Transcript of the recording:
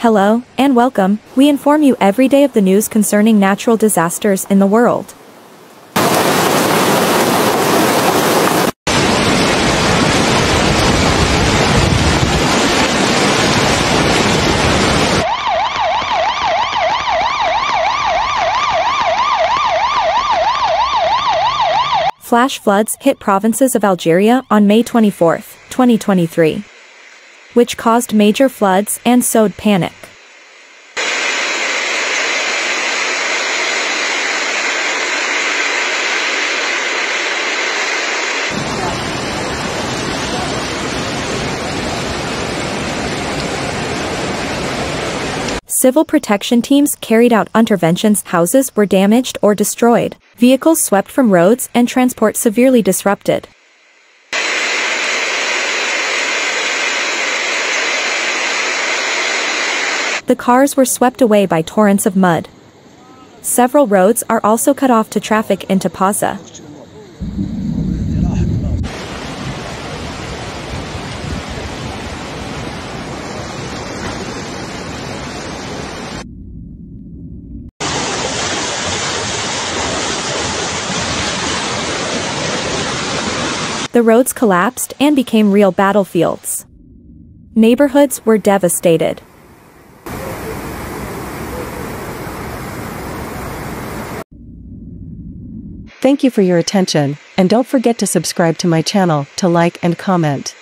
Hello, and welcome. We inform you every day of the news concerning natural disasters in the world. Flash floods hit provinces of Algeria on May 24, 2023, which caused major floods and sowed panic. Civil protection teams carried out interventions, houses were damaged or destroyed, vehicles swept from roads and transport severely disrupted. The cars were swept away by torrents of mud. Several roads are also cut off to traffic in Tipaza. The roads collapsed and became real battlefields. Neighborhoods were devastated. Thank you for your attention, and don't forget to subscribe to my channel to like and comment.